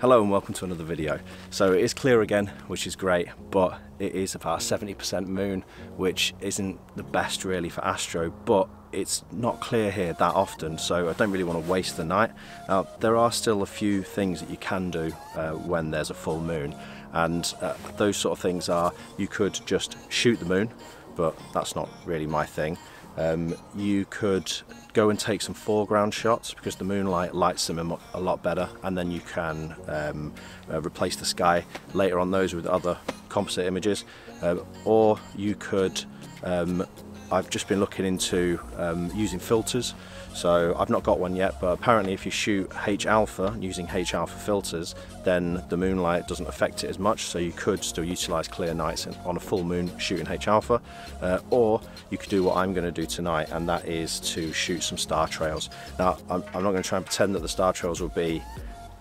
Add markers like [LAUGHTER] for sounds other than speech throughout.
Hello and welcome to another video. So it is clear again, which is great, but it is about 70% moon, which isn't the best really for astro, but it's not clear here that often, so I don't really want to waste the night. Now, there are still a few things that you can do uh, when there's a full moon, and uh, those sort of things are you could just shoot the moon, but that's not really my thing. Um, you could go and take some foreground shots because the moonlight lights them a lot better and then you can um, uh, replace the sky later on those with other composite images. Uh, or you could um, I've just been looking into um, using filters. So I've not got one yet but apparently if you shoot H alpha using H alpha filters then the moonlight doesn't affect it as much. So you could still utilize clear nights on a full moon shooting H alpha uh, or you could do what I'm going to do tonight and that is to shoot some star trails. Now I'm, I'm not going to try and pretend that the star trails will be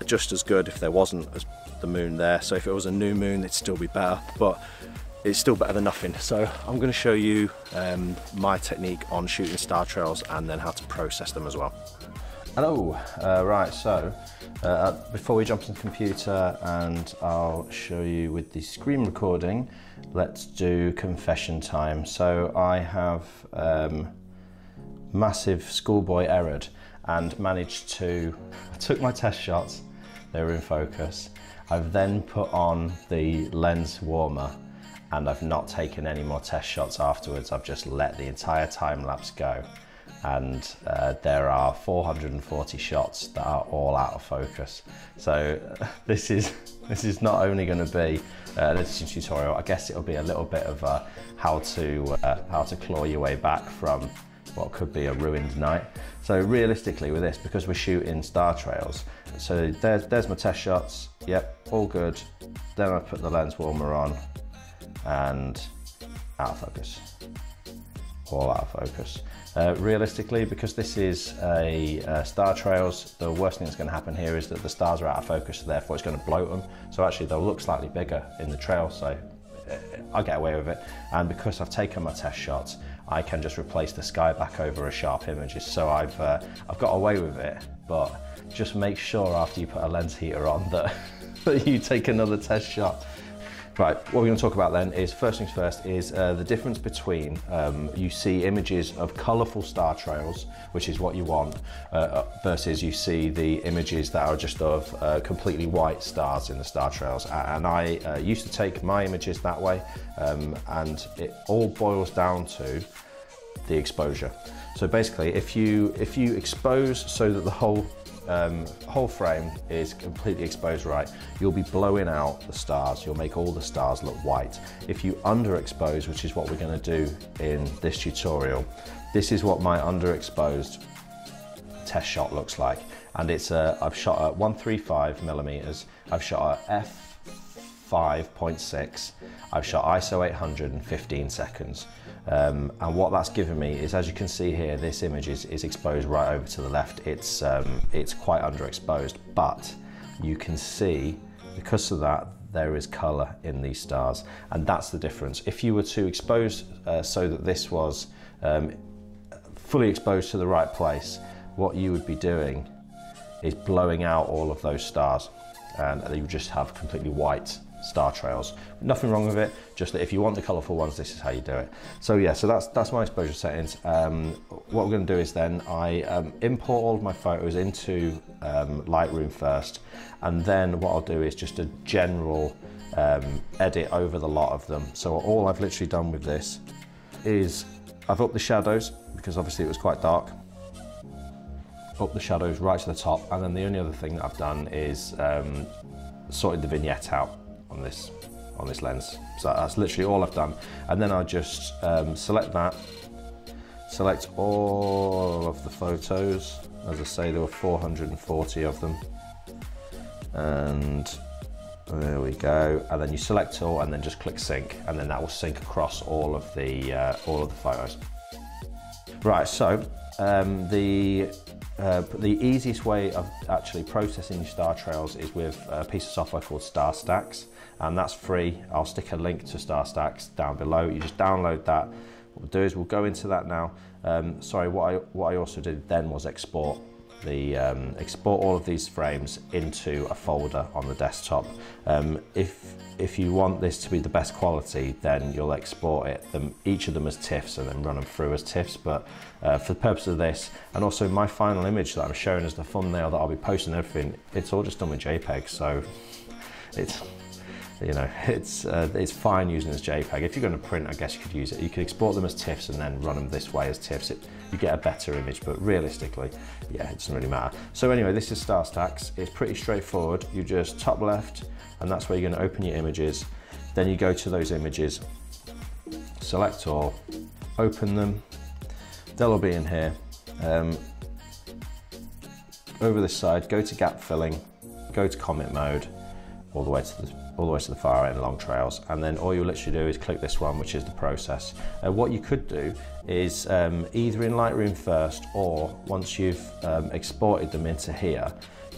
just as good if there wasn't the moon there. So if it was a new moon it'd still be better. But it's still better than nothing. So I'm going to show you um, my technique on shooting star trails and then how to process them as well. Hello, uh, right, so uh, before we jump into the computer and I'll show you with the screen recording, let's do confession time. So I have um, massive schoolboy errored and managed to, [LAUGHS] I took my test shots, they were in focus. I've then put on the lens warmer and I've not taken any more test shots afterwards. I've just let the entire time lapse go. And uh, there are 440 shots that are all out of focus. So [LAUGHS] this is [LAUGHS] this is not only going to be uh, an editing tutorial. I guess it'll be a little bit of uh, how to uh, how to claw your way back from what could be a ruined night. So realistically with this, because we're shooting star trails, so there's, there's my test shots, yep, all good. Then I put the lens warmer on, and out of focus. All out of focus. Uh, realistically, because this is a uh, star trails, the worst thing that's going to happen here is that the stars are out of focus, so therefore it's going to bloat them. So actually they'll look slightly bigger in the trail, so uh, I'll get away with it. And because I've taken my test shots, I can just replace the sky back over a sharp images. So I've, uh, I've got away with it, but just make sure after you put a lens heater on that, [LAUGHS] that you take another test shot Right, what we're going to talk about then is, first things first, is uh, the difference between, um, you see images of colourful star trails, which is what you want, uh, uh, versus you see the images that are just of uh, completely white stars in the star trails. And I uh, used to take my images that way, um, and it all boils down to the exposure. So basically, if you, if you expose so that the whole um, whole frame is completely exposed right, you'll be blowing out the stars. You'll make all the stars look white. If you underexpose, which is what we're gonna do in this tutorial, this is what my underexposed test shot looks like. And it's a, I've shot at 135 millimeters. I've shot at f5.6. I've shot ISO 800 in 15 seconds. Um, and what that's given me is, as you can see here, this image is, is exposed right over to the left. It's, um, it's quite underexposed, but you can see, because of that, there is color in these stars. And that's the difference. If you were to expose uh, so that this was um, fully exposed to the right place, what you would be doing is blowing out all of those stars and you just have completely white star trails. Nothing wrong with it, just that if you want the colourful ones, this is how you do it. So yeah, so that's that's my exposure settings. Um, what we're going to do is then I um, import all of my photos into um, Lightroom first, and then what I'll do is just a general um, edit over the lot of them. So all I've literally done with this is I've upped the shadows, because obviously it was quite dark, up the shadows right to the top, and then the only other thing that I've done is um, sorted the vignette out on this on this lens. So that's literally all I've done. And then I'll just um, select that, select all of the photos. As I say, there were 440 of them. And there we go. And then you select all and then just click sync and then that will sync across all of the, uh, all of the photos. Right, so um, the uh, the easiest way of actually processing star trails is with a piece of software called StarStax and that's free. I'll stick a link to StarStax down below. You just download that. What we'll do is we'll go into that now. Um, sorry, what I, what I also did then was export the um, export all of these frames into a folder on the desktop. Um, if if you want this to be the best quality, then you'll export it them each of them as TIFFs and then run them through as TIFFs. But uh, for the purpose of this, and also my final image that I'm showing as the thumbnail that I'll be posting everything, it's all just done with JPEG. So it's you know, [LAUGHS] it's, uh, it's fine using as JPEG. If you're going to print, I guess you could use it. You could export them as TIFFs and then run them this way as TIFFs. It, you get a better image, but realistically, yeah, it doesn't really matter. So anyway, this is StarStax. It's pretty straightforward. You just top left, and that's where you're going to open your images. Then you go to those images, select all, open them. They'll be in here. Um, over this side, go to gap filling, go to comet mode, all the way to the all the way to the far end long trails and then all you'll literally do is click this one which is the process. Uh, what you could do is um, either in Lightroom first or once you've um, exported them into here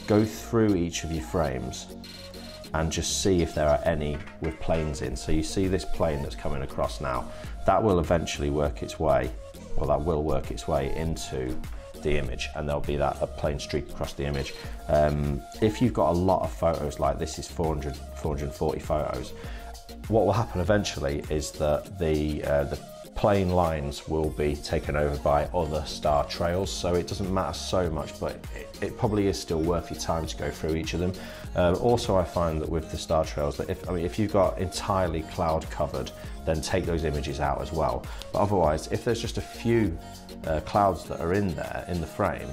go through each of your frames and just see if there are any with planes in. So you see this plane that's coming across now that will eventually work its way well that will work its way into the image and there'll be that a plane streak across the image. Um, if you've got a lot of photos like this is 400, 440 photos, what will happen eventually is that the, uh, the plane lines will be taken over by other star trails so it doesn't matter so much but it, it probably is still worth your time to go through each of them um, also I find that with the star trails that if I mean if you've got entirely cloud covered then take those images out as well but otherwise if there's just a few uh, clouds that are in there in the frame,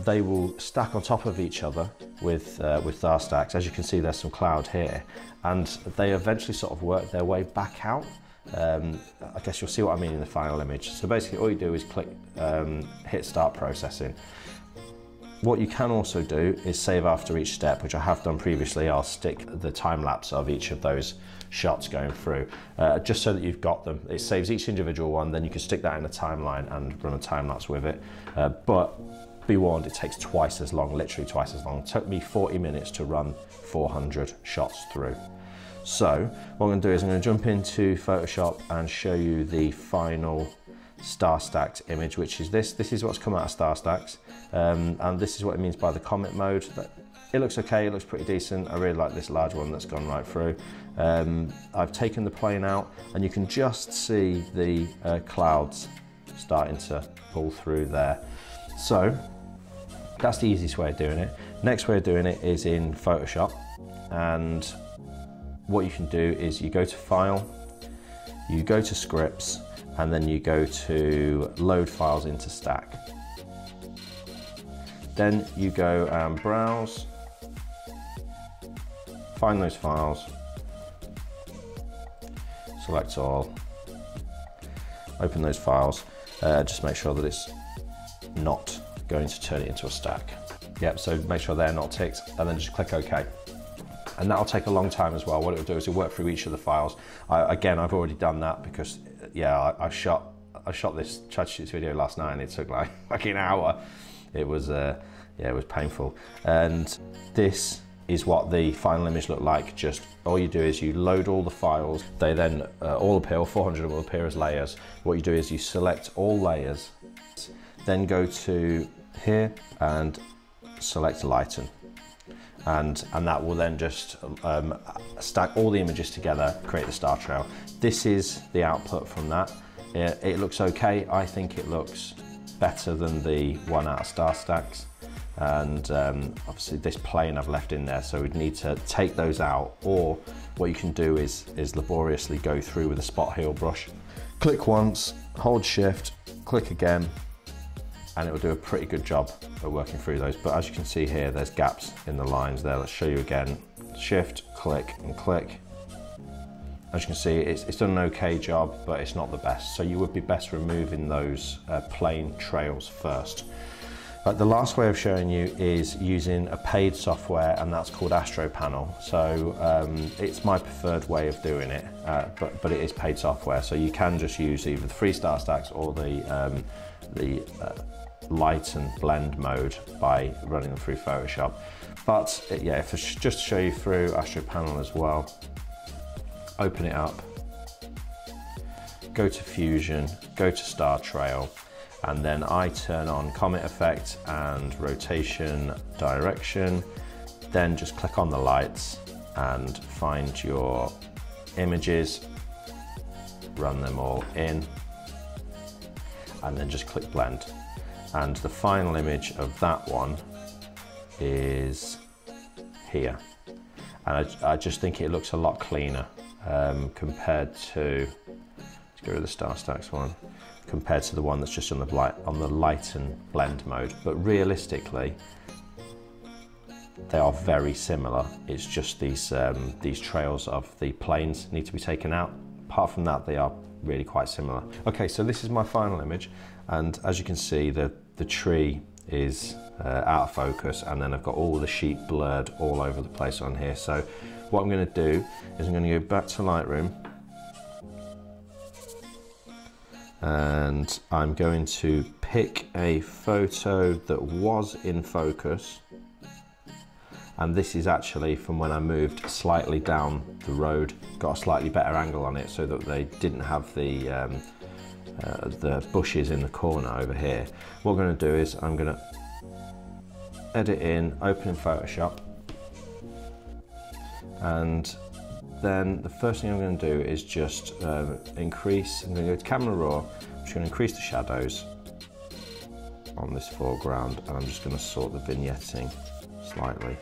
they will stack on top of each other with, uh, with StarStax. As you can see, there's some cloud here, and they eventually sort of work their way back out. Um, I guess you'll see what I mean in the final image. So basically all you do is click, um, hit start processing. What you can also do is save after each step, which I have done previously. I'll stick the time lapse of each of those shots going through, uh, just so that you've got them. It saves each individual one, then you can stick that in a timeline and run a time lapse with it. Uh, but be warned, it takes twice as long, literally twice as long. It took me 40 minutes to run 400 shots through. So what I'm gonna do is I'm gonna jump into Photoshop and show you the final StarStax image, which is this. This is what's come out of StarStax. Um, and this is what it means by the comet mode. It looks okay, it looks pretty decent. I really like this large one that's gone right through. Um, I've taken the plane out and you can just see the uh, clouds starting to pull through there. So that's the easiest way of doing it. Next way of doing it is in Photoshop and what you can do is you go to File, you go to Scripts and then you go to Load Files into Stack. Then you go and Browse, find those files, select all, open those files, uh, just make sure that it's not going to turn it into a stack. Yep, so make sure they're not ticked and then just click OK. And that'll take a long time as well. What it'll do is it'll work through each of the files. I, again, I've already done that because, yeah, I, I shot I shot this ChatterShoots video last night and it took like, [LAUGHS] like an hour. It was, uh, yeah, it was painful. And this is what the final image looked like. Just all you do is you load all the files. They then uh, all appear, 400 will appear as layers. What you do is you select all layers, then go to here and select lighten. And, and that will then just um, stack all the images together, create the star trail. This is the output from that. It, it looks okay. I think it looks better than the one out of StarStax. and um, obviously this plane I've left in there so we'd need to take those out or what you can do is, is laboriously go through with a spot heal brush. Click once, hold shift, click again and it will do a pretty good job of working through those but as you can see here there's gaps in the lines there. Let's show you again. Shift, click and click. As you can see it's, it's done an okay job but it's not the best so you would be best removing those uh, plane trails first. But the last way of showing you is using a paid software and that's called AstroPanel. So um, it's my preferred way of doing it, uh, but, but it is paid software. So you can just use either the free Stacks or the, um, the uh, light and blend mode by running them through Photoshop. But yeah, if just to show you through Astro Panel as well, open it up, go to Fusion, go to Star Trail, and then I turn on comet effect and rotation direction, then just click on the lights and find your images, run them all in, and then just click blend. And the final image of that one is here. And I, I just think it looks a lot cleaner um, compared to, let's go to the StarStax one, compared to the one that's just on the, light, on the lighten blend mode. But realistically, they are very similar. It's just these, um, these trails of the planes need to be taken out. Apart from that, they are really quite similar. Okay, so this is my final image. And as you can see, the, the tree is uh, out of focus and then I've got all the sheep blurred all over the place on here. So what I'm gonna do is I'm gonna go back to Lightroom and I'm going to pick a photo that was in focus and this is actually from when I moved slightly down the road, got a slightly better angle on it so that they didn't have the um, uh, the bushes in the corner over here. What I'm going to do is I'm going to edit in, open in Photoshop and then the first thing I'm going to do is just um, increase, I'm going to go to camera raw, I'm just going to increase the shadows on this foreground and I'm just going to sort the vignetting slightly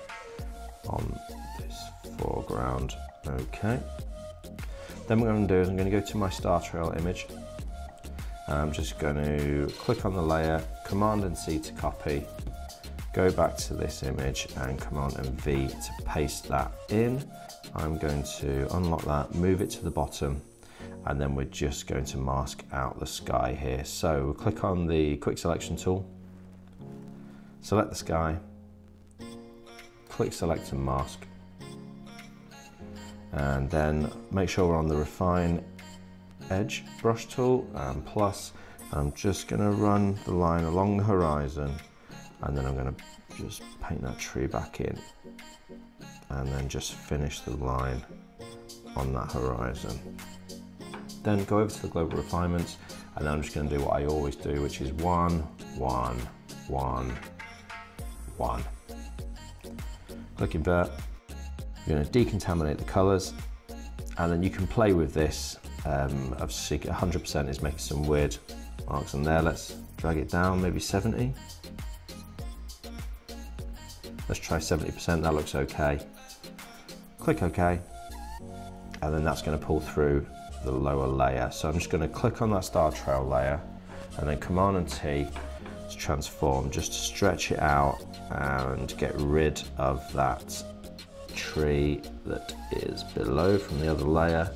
on this foreground. Okay. Then what I'm going to do is I'm going to go to my star trail image. I'm just going to click on the layer, Command and C to copy, go back to this image and Command and V to paste that in. I'm going to unlock that, move it to the bottom, and then we're just going to mask out the sky here. So we'll click on the quick selection tool, select the sky, click select and mask. And then make sure we're on the refine edge brush tool. And plus I'm just going to run the line along the horizon. And then I'm going to just paint that tree back in. And then just finish the line on that horizon. Then go over to the global refinements. And then I'm just going to do what I always do which is one, one, one, one. Click invert. You're going to decontaminate the colors and then you can play with this. Um, I've 100% is making some weird marks on there. Let's drag it down, maybe 70. Let's try 70%, that looks okay. Click OK, and then that's going to pull through the lower layer. So I'm just going to click on that star trail layer and then Command and T to transform, just to stretch it out and get rid of that tree that is below from the other layer.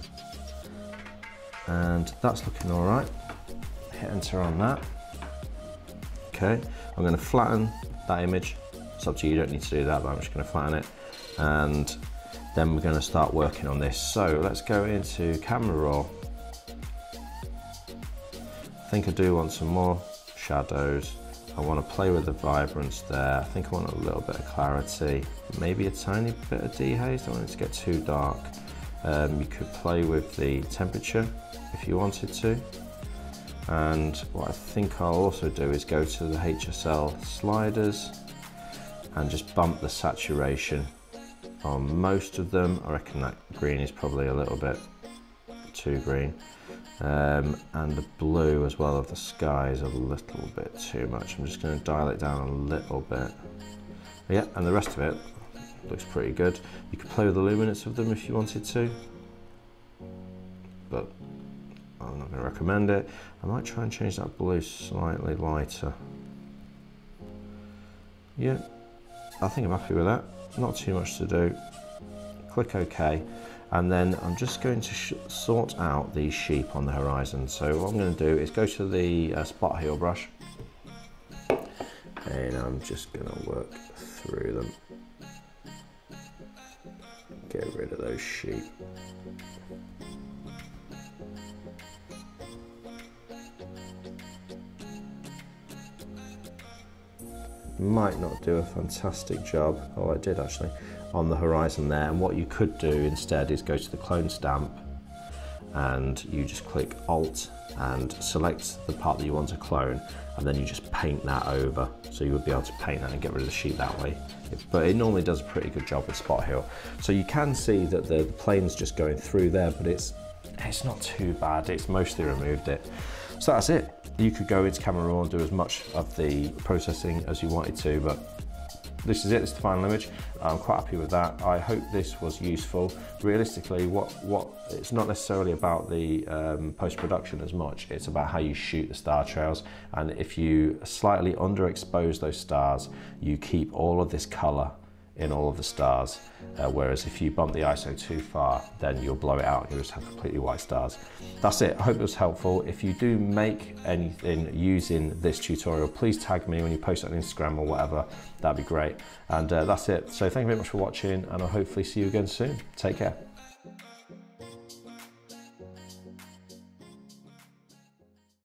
And that's looking all right. Hit enter on that. Okay, I'm gonna flatten that image. It's up to you, you don't need to do that, but I'm just gonna flatten it. And then we're gonna start working on this. So let's go into camera raw. I think I do want some more shadows. I want to play with the vibrance there. I think I want a little bit of clarity, maybe a tiny bit of dehaze. Don't want it to get too dark. Um, you could play with the temperature if you wanted to. And what I think I'll also do is go to the HSL sliders and just bump the saturation on most of them. I reckon that green is probably a little bit too green. Um, and the blue as well of the sky is a little bit too much. I'm just going to dial it down a little bit. Yeah, and the rest of it looks pretty good. You could play with the luminance of them if you wanted to, but I'm not going to recommend it. I might try and change that blue slightly lighter. Yeah, I think I'm happy with that. Not too much to do. Click OK and then I'm just going to sort out these sheep on the horizon. So what I'm going to do is go to the uh, spot heal brush and I'm just going to work through them. Get rid of those sheep. Might not do a fantastic job. Oh, I did actually on the horizon there. And what you could do instead is go to the clone stamp and you just click Alt and select the part that you want to clone and then you just paint that over. So you would be able to paint that and get rid of the sheet that way. But it normally does a pretty good job with Spot Heal. So you can see that the plane's just going through there, but it's it's not too bad. It's mostly removed it. So that's it. You could go into Camera Raw and do as much of the processing as you wanted to, but this is it, this is the final image. I'm quite happy with that. I hope this was useful. Realistically, what, what it's not necessarily about the um, post-production as much, it's about how you shoot the star trails. And if you slightly underexpose those stars, you keep all of this color in all of the stars. Uh, whereas if you bump the ISO too far, then you'll blow it out you'll just have completely white stars. That's it, I hope it was helpful. If you do make anything using this tutorial, please tag me when you post it on Instagram or whatever, that'd be great. And uh, that's it. So thank you very much for watching and I'll hopefully see you again soon. Take care.